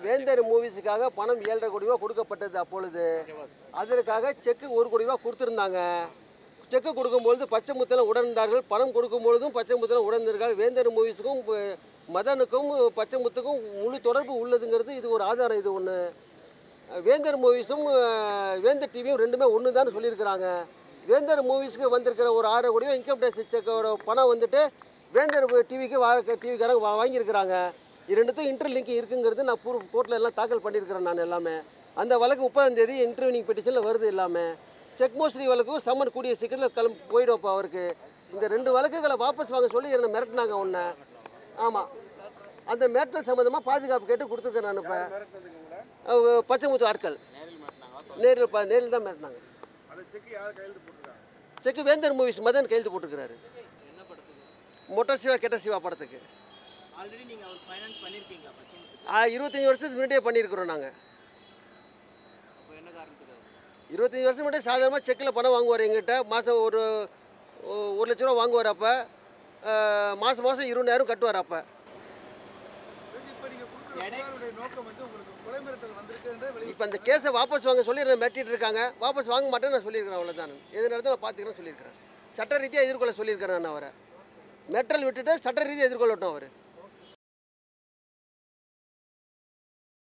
வேந்தர் மூவிஸுக்காக பணம் ஏழரை கோடி ரூபா கொடுக்கப்பட்டது அப்பொழுது. அதற்காக செக்கு ஒரு கோடி ரூபா கொடுத்துருந்தாங்க. செக்கு கொடுக்கும்பொழுது பச்சை முத்தலம் உடனிருந்தார்கள் பணம் கொடுக்கும்பொழுதும் பச்சை முத்தலம் உடனிருந்தார்கள் வேந்தர் மூவிஸுக்கும் மதனுக்கும் பச்சை முத்துக்கும் முழு தொடர்பு உள்ளதுங்கிறது இது ஒரு ஆதாரம் இது ஒன்று வேந்தர் மூவிஸும் வேந்தர் டிவியும் ரெண்டுமே ஒன்று தான் சொல்லியிருக்கிறாங்க. வேந்தர் மூவிஸ்க்கு வந்திருக்கிற ஒரு ஆறு கோடியோ இன்கம் டேக்ஸ் செக்கோட பணம் வந்துட்டு வேந்தர் டிவிக்கு டிவிக்காரங்க வாங்கியிருக்கிறாங்க. இரண்டுத்தும் இன்டர்லிங்க் இருக்குங்கிறது நான் ப்ரூஃப் கோர்ட்டில் எல்லாம் தாக்கல் பண்ணியிருக்கிறேன் நான் எல்லாமே. அந்த வழக்கு முப்பதாம் தேதி இன்டர்வியூனிங் பெட்டிஷனில் வருது எல்லாமே. செக் மோஸ்ட்ரி வழக்கும் சம்மன் கூடிய சீக்கிரத்தில் கிளம்பி போயிடும் இப்போ அவருக்கு. இந்த ரெண்டு வழக்குகளை வாபஸ் வாங்க சொல்லி என்னை மிரட்டினாங்க ஒன்று ஆமாம் அந்த மிரட்டல் சம்மந்தமாக பாதுகாப்பு கேட்டு கொடுத்துருக்கேன் நான் இப்போ. பச்சை மூச்சு ஆட்கள். நேரில் பா நேரில் தான் மிரட்டினாங்க. செக்கு வேந்தர் மூவிஸ் மதன் கையெழுத்து போட்டுருக்கிறாரு. மொட்டை சிவா கெட்ட சிவா படத்துக்கு. இருபத்தஞ்சி வருஷத்துக்கு முன்னாடியே பண்ணியிருக்கிறோம் நாங்கள் அப்போ என்ன காரணத்துக்கு இருபத்தஞ்சி வருஷம் முன்னாடி சாதாரணமாக செக்கில் பணம் வாங்குவார் எங்கிட்ட மாதம் ஒரு ஒரு லட்ச ரூபா வாங்குவார் அப்போ. மாதம் மாதம் இருபதாயிரம் கட்டுவார் அப்போ. இப்போ அந்த கேஸை வாபஸ் வாங்க சொல்லி மிரட்டிட்டு இருக்காங்க. வாபஸ் வாங்க மாட்டேன்னு நான் சொல்லியிருக்கிறேன் அவ்வளோதான் எது நடந்தால் நான் பார்த்துக்கிறேன் சொல்லியிருக்கிறேன். சட்ட ரீதியாக எதிர்கொள்ள சொல்லியிருக்கிறேன் நான் அவரை. மெட்டல் விட்டுட்டு சட்ட ரீதியாக எதிர்கொள்ளட்டும் அவர்.